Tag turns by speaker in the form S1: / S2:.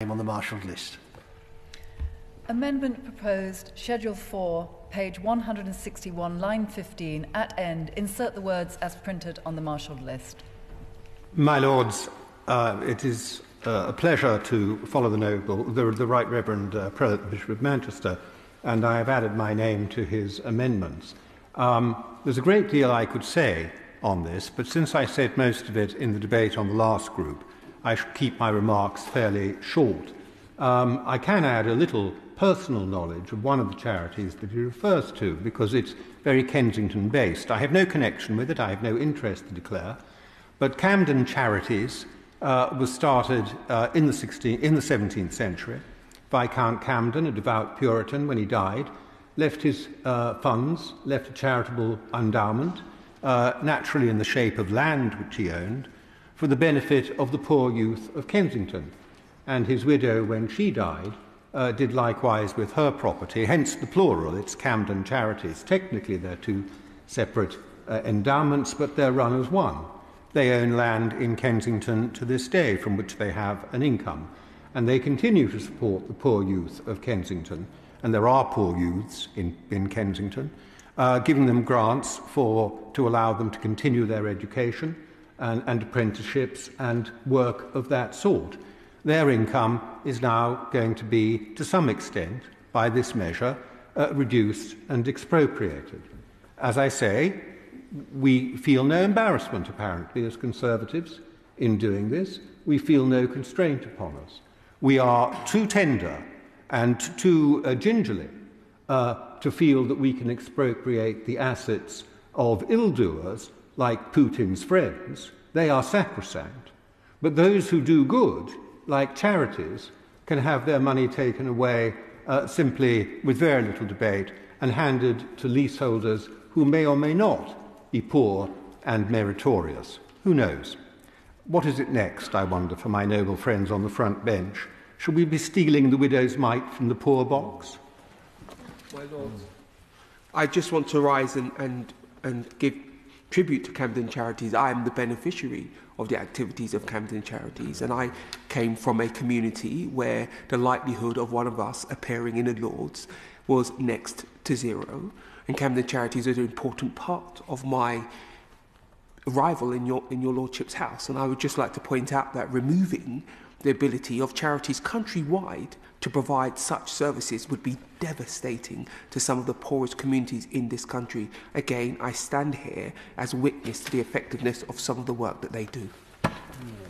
S1: name on the marshalled list.
S2: Amendment proposed, Schedule 4, page 161, line 15, at end, insert the words as printed on the marshalled list.
S3: My Lords, uh, it is uh, a pleasure to follow the noble, the, the Right Reverend uh, Prelate, the Bishop of Manchester, and I have added my name to his amendments. Um, there's a great deal I could say on this, but since I said most of it in the debate on the last group, I keep my remarks fairly short. Um, I can add a little personal knowledge of one of the charities that he refers to because it's very Kensington based. I have no connection with it, I have no interest to declare, but Campden Charities uh, was started uh, in, the 16, in the 17th century. Viscount Campden, a devout Puritan, when he died, left his uh, funds, left a charitable endowment, uh, naturally in the shape of land which he owned, for the benefit of the poor youth of Kensington. And his widow, when she died, uh, did likewise with her property, hence the plural, it's Campden Charities. Technically, they're two separate uh, endowments, but they're run as one. They own land in Kensington to this day from which they have an income, and they continue to support the poor youth of Kensington, and there are poor youths in, in Kensington, uh, giving them grants for, to allow them to continue their education and, and apprenticeships and work of that sort. Their income is now going to be, to some extent, by this measure, uh, reduced and expropriated. As I say, we feel no embarrassment, apparently, as Conservatives in doing this. We feel no constraint upon us. We are too tender and too uh, gingerly uh, to feel that we can expropriate the assets of ill doers like Putin's friends. They are sacrosanct. But those who do good like charities, can have their money taken away uh, simply with very little debate and handed to leaseholders who may or may not be poor and meritorious. Who knows? What is it next, I wonder, for my noble friends on the front bench? Shall we be stealing the widow's mite from the poor box?
S4: My lords, I just want to rise and, and, and give tribute to Camden Charities, I am the beneficiary of the activities of Camden Charities. And I came from a community where the likelihood of one of us appearing in the Lords was next to zero. And Camden Charities is an important part of my arrival in your, in your Lordship's house. And I would just like to point out that removing The ability of charities countrywide to provide such services would be devastating to some of the poorest communities in this country. Again, I stand here as witness to the effectiveness of some of the work that they do. Yeah.